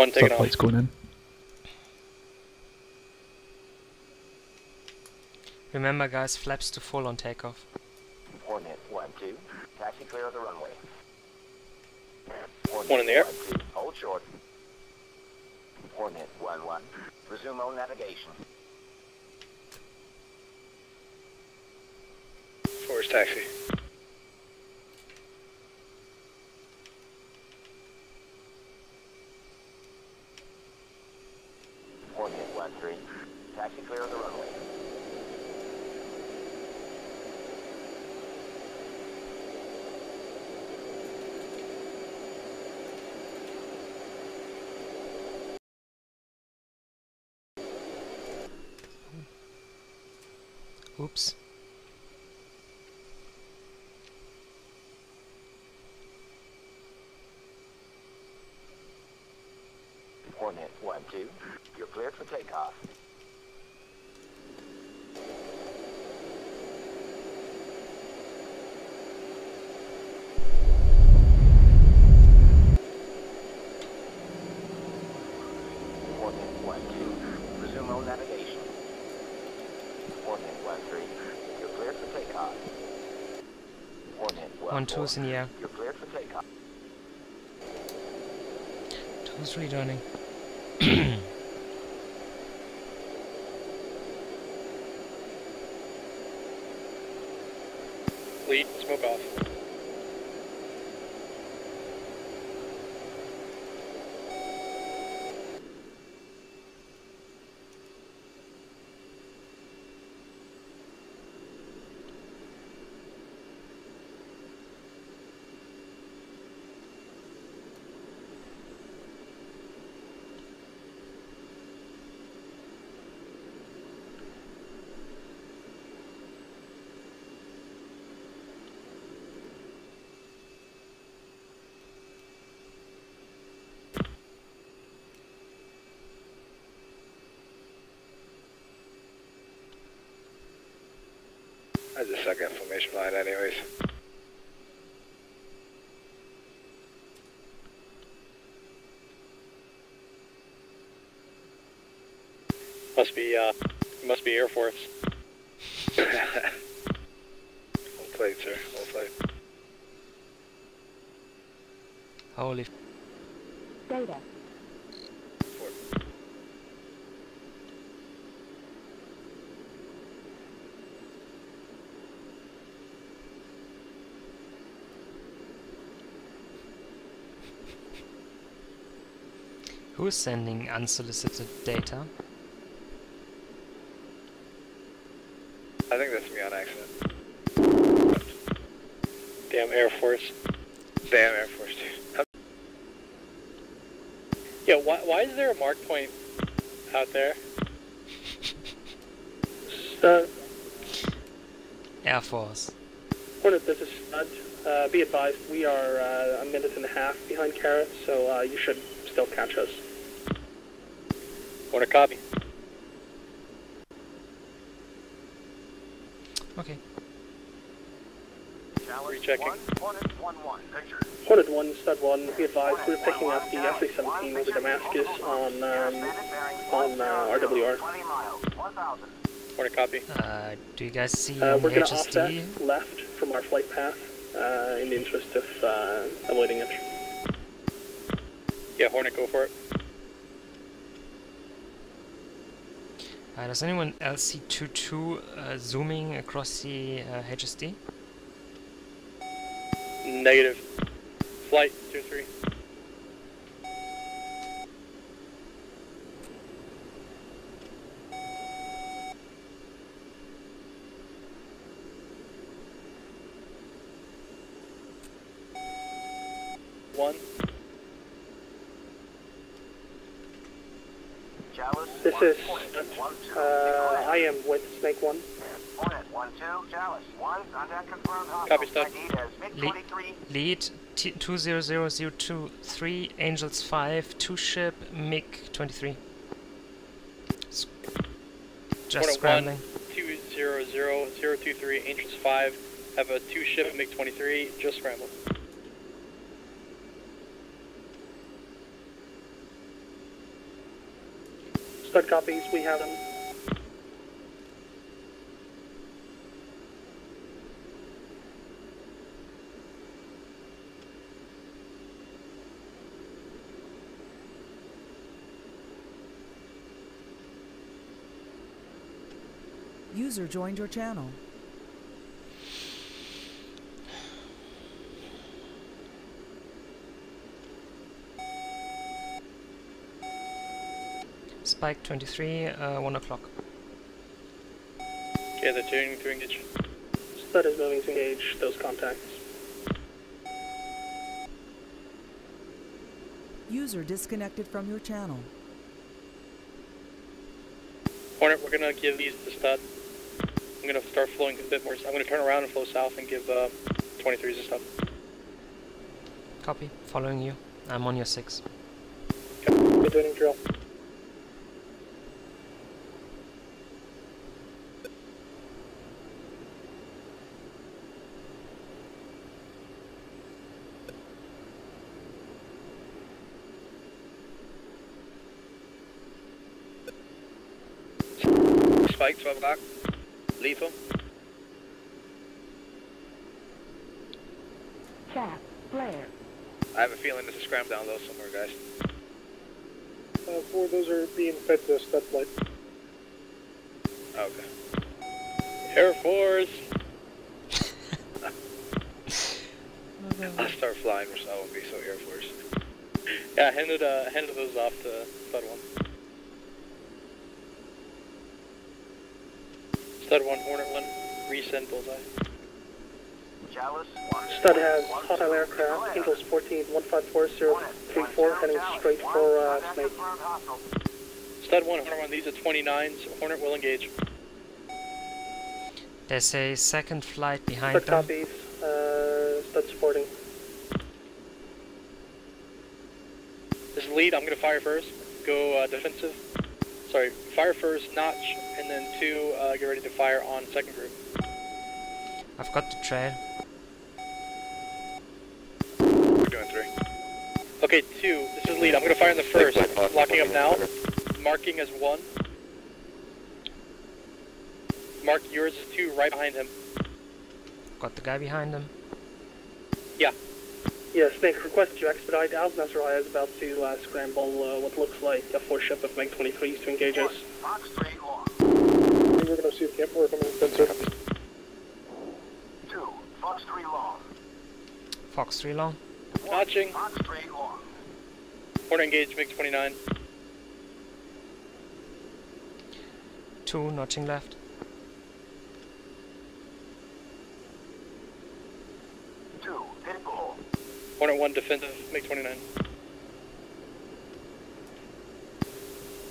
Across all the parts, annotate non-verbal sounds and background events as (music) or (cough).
One taking off. going in. Remember guys, flaps to full on takeoff. Hornet 1 2. Taxi clear of the runway. Hornet One in the air. 1 2. Hold short. Hornet 1 1. Resume on navigation. Force taxi. 1 3. Taxi clear of the runway. Oops. Hornet 1 2. You're cleared for takeoff. Hornet 1 2. Resume on navigation. Hornet 1 3. You're cleared for takeoff. Hornet 1 One two. 4. is in the air. You're cleared Lead, smoke off. Second formation line anyways. Must be, uh, must be Air Force. (laughs) well played, sir. Well played. Holy f- Data. Who's sending unsolicited data? I think that's me on accident. Damn Air Force. Damn Air Force, dude. (laughs) Yeah, why, why is there a mark point out there? (laughs) Uh, Air Force. Hornet, this is Stud. Uh, be advised, we are uh, a minute and a half behind Carrot, so uh, you should still catch us. Want a copy? Okay. Challenge Rechecking. 1. Hornet 1 1. Picture. Hornet 1, Stud 1, be advised, we're picking up the F-317 over Damascus on, um, on uh, RWR. 20 miles. 1,000. Want a copy? Uh, do you guys see Uh, we're going to offset left from our flight path uh, in the interest of uh, avoiding it. Yeah, Hornet, go for it. Uh, does anyone else see 2-2 uh, zooming across the uh, HSD? Negative. Flight, 2-3. One. This 1, is Hornet, Stud. 1 2. Uh, I am with Snake 1. Hornet 1 2. Chalice 1. Contact confirmed. Copy, Hostile. Stud. ID as MiG Le- 23. Lead T 200023, Angels 5, 2 ship, MiG 23. S- just Hornet scrambling. 200023, Angels 5. Have a two ship MiG 23, just scrambled. Stud copies, we have them. User joined your channel. Spike 23, uh, 1 o'clock. Yeah, they're turning to engage. Stud is moving to engage those contacts. User disconnected from your channel. Hornet, we're gonna give these to stud. I'm gonna start flowing a bit more. I'm gonna turn around and flow south and give uh, 23s a stud. Copy. Following you. I'm on your 6. Good doing drill. Spike, 12 o'clock. Lethal. Chaff, flare. I have a feeling this is scram down low somewhere, guys. Uh, four, those are being fed to stud flight. Okay. Air Force! (laughs) I'll start flying, so I won't be so Air Force. Yeah, handed, uh, handed those off to Stud 1. Stud 1, Hornet 1, resend bullseye. Chalice, one. Stud has one, hostile two, aircraft, clear. Eagles 14, 154034, heading straight One, for uh, Snake. Stud 1, Hornet 1, these are 29s. Hornet will engage. There's a second flight behind Stud them. copies, uh, Stud supporting. This is lead, I'm gonna fire first. Go uh, defensive. Sorry, fire first, notch, and then two, uh, get ready to fire on second group. I've got the trail. We're doing three. Okay, two, this is lead, I'm gonna fire in the first. Locking up now. Marking as one. Mark, yours is two, right behind him. Got the guy behind them. Yeah, Yeah, Snake, request you expedite. Al Nasiriyah is about to uh, scramble uh, what looks like a four ship of MiG-23s to engage us. Fox 3 long. We're going to see if can't work on the sensor. Two, Fox three long. Fox 3 long. One, Notching. Fox straight long. Hornet engage, MiG-29. 2 notching left. Two, hit the hole. Hornet 1 defensive, MiG 29.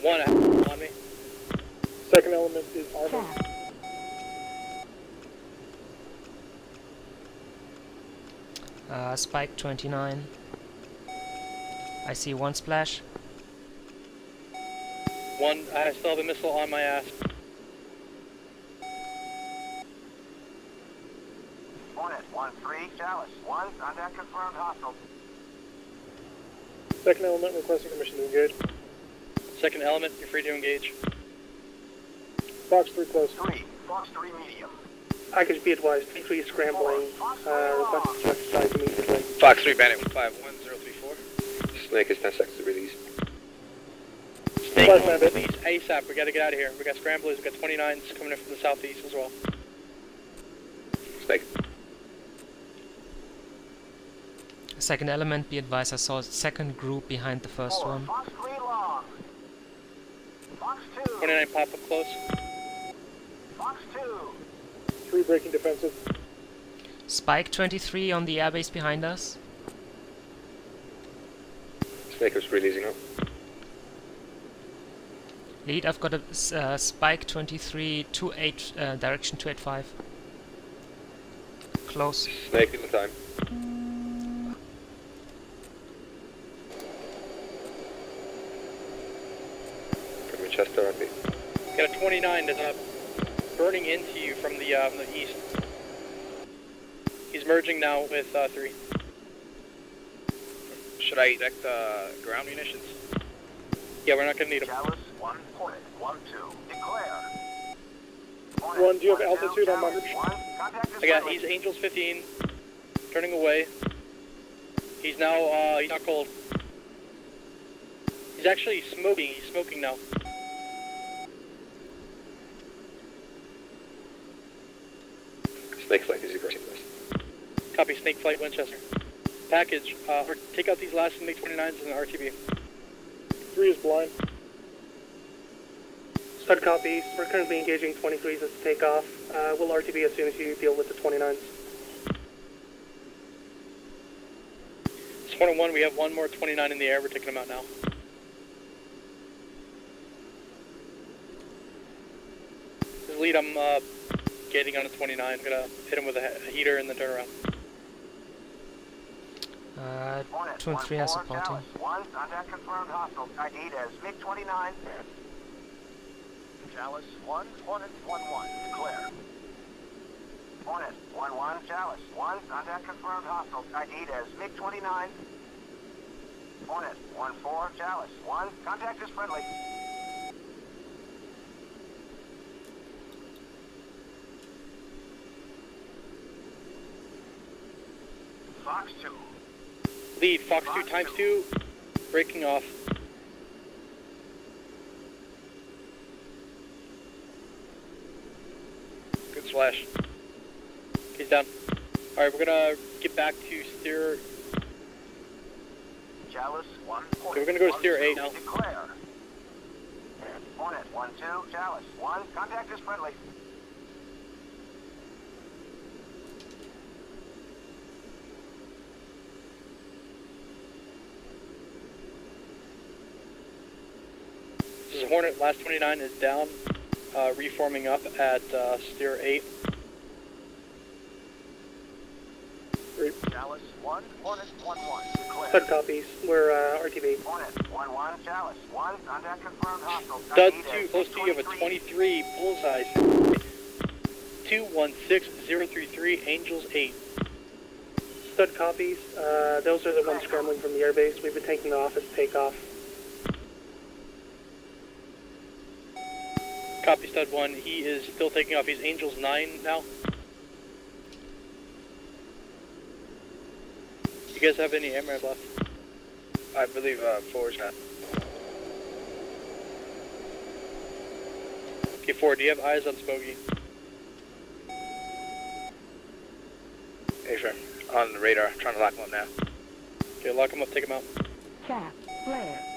One on me. Second element is armor. Uh, Spike 29. I see one splash. One, I still have a missile on my ass. One three, Chalice. One, contact confirmed hostile. Second element requesting permission to engage. Second element, you're free to engage. Fox 3 close. Three, Fox three medium. Package be advised, P3 is scrambling. Uh, request to exercise immediately. Fox 3 Bandit 51034. Snake is 10 seconds to release. Snake, Flight Bandit. please, ASAP, we gotta get out of here. We got scramblers, we got 29s coming in from the southeast as well. Snake. Second element, be advised, I saw a second group behind the first Four, one. Fox three long. Fox two. 29 pop up close. Fox two. 3 breaking defensive. Spike 23 on the airbase behind us. Snake is releasing now. Lead, I've got a s- uh, Spike 23 28 uh, direction 285. Close. Snake in the time. From Winchester RP. Got a 29 that's uh, burning into you from the, uh, from the east. He's merging now with uh, 3. Should I eject uh, ground munitions? Yeah, we're not gonna need them. Chalice, one, Hornet, one, two, declare. One, do you have altitude on Challenge, March? One, contact is I got, he's Angels 15, turning away. He's now, uh, he's not cold. He's actually smoking, he's smoking now. Snake flight is reversing this. Copy, Snake Flight Winchester. Package, uh, or take out these last MiG-29s and RTB. Three is blind. Stud copy. We're currently engaging 23s as takeoff. Uh, we'll RTB as soon as you deal with the 29s. It's 101, we have one more 29 in the air, we're taking them out now. His lead, I'm, uh, gating on a 29. I'm gonna hit him with a, a heater and then turn around. Uh, Hornet, two and one, three are four, supporting. Chalice, one, contact confirmed hostile. ID'd as MiG-29. Chalice, one, Hornet, one, one, declare. Hornet, one, one, Chalice, one, contact confirmed hostile. ID'd as MiG-29. Hornet, one, four, Chalice, one, contact is friendly. Fox 2. Lead, Fox 2 times 2, breaking off. Good slash. He's down. Alright, we're gonna get back to steer. Chalice, one, we're gonna go to steer two, eight now. Declare. Hornet, one, two, Chalice, one, contact is friendly. Hornet, last 29 is down, uh, reforming up at uh, steer 8. Chalice, one, Hornet, one, one, declare. Stud copies. We're uh, RTB. Hornet, one, one, Chalice, one, contact confirmed hostile. Stud ID'd 2, as close to you, have a 23 bullseye. 216033, Angels 8. Stud copies. Uh, those are the ones scrambling from the airbase. We've been taking off as takeoff. Copy Stud 1, he is still taking off. He's Angels 9 now. You guys have any AMRAAM left? I believe uh, four's not. Okay, 4, do you have eyes on Smokey? Affirm. On the radar. Trying to lock him up now. Okay, lock him up, take him out. Chaff, flare.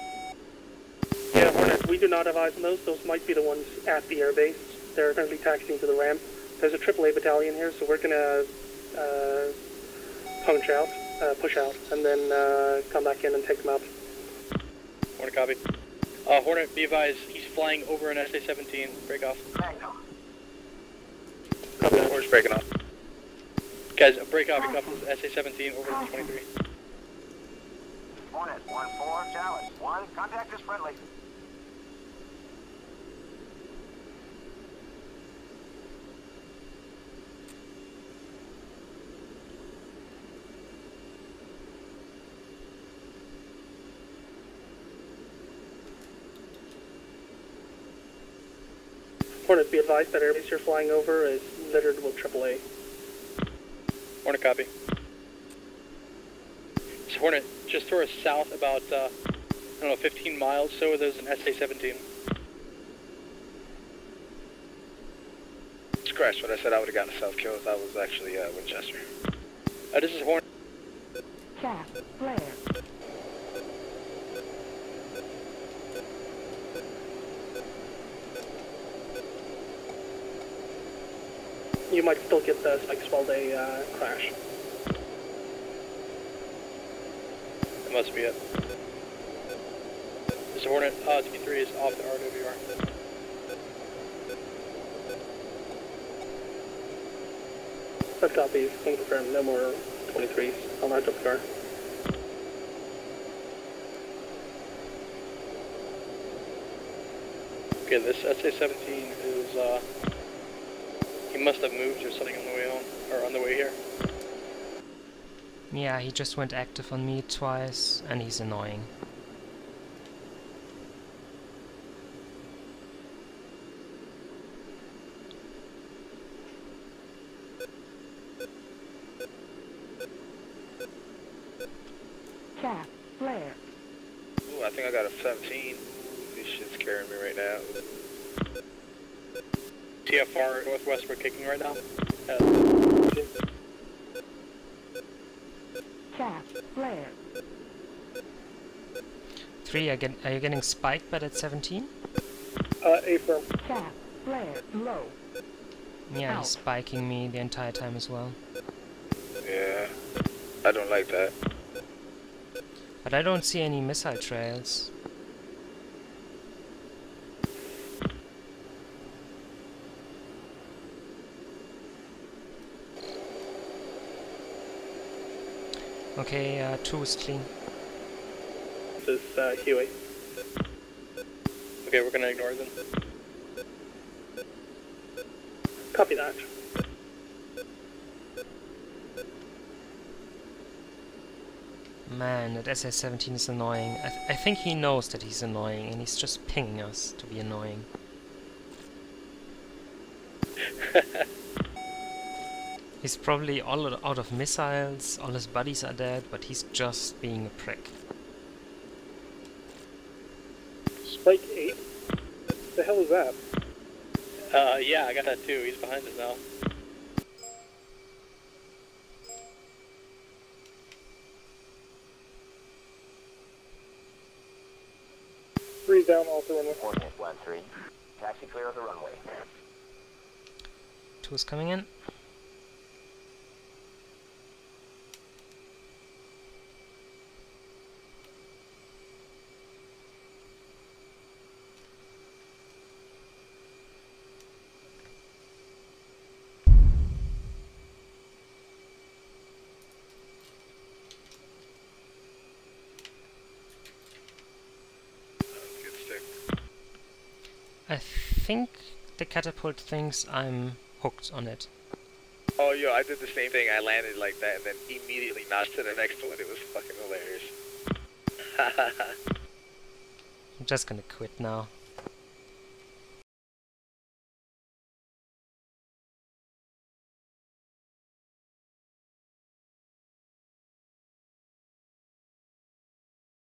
Yeah, Hornet. We do not have eyes on those. Those might be the ones at the airbase. They're currently taxiing to the ramp. There's a AAA battalion here, so we're gonna uh, punch out, uh, push out, and then uh, come back in and take them out. Hornet copy. Uh, Hornet, be advised, he's flying over an SA-17. Break off. Magnum. Four's breaking off. Guys, break off. He comes SA-17 over the 23. Hornet, one, four, Chalice, one, contact is friendly. Hornet, be advised that airbase you're flying over is littered with AAA. Hornet copy. So Hornet, just to our south about, uh, I don't know, 15 miles so, there's an SA-17. Scratch what I said I would have gotten a self kill if I was actually uh, Winchester. Uh, this is Hornet. Chaff, flare. You might still get the spikes while they uh, crash. That must be it. This is Hornet, uh, T3 is off the RWR. Stud copies. Confirm. No more 23s on that up car. Okay, this SA-17 is, uh, he must have moved or something on the way home, or on the way here. Yeah, he just went active on me twice, and he's annoying. Ooh, I think I got a 17. This shit's carrying me right now. TFR northwest, we're kicking right now. Chaff. Flare. Three, are, get, are you getting spiked by that 17? Uh, A firm. Chaff. Flare. Low. Yeah, Ow. he's spiking me the entire time as well. Yeah. I don't like that. But I don't see any missile trails. Okay, uh, two is clean. This is uh, Huey. okay, we're gonna ignore them. Copy that. Man, that SS-17 is annoying. I, th I think he knows that he's annoying, and he's just pinging us to be annoying. He's probably all out out of missiles, all his buddies are dead, but he's just being a prick. Spike 8. The hell is that? Uh, yeah, I got that too. He's behind us now. Three down off the runway. Coordinate 1-3. Taxi clear of the runway. Two is coming in. Good stick. I think the catapult thinks I'm hooked on it. Oh, yo, I did the same thing. I landed like that and then immediately notched to the next one. It was fucking hilarious. (laughs) I'm just gonna quit now.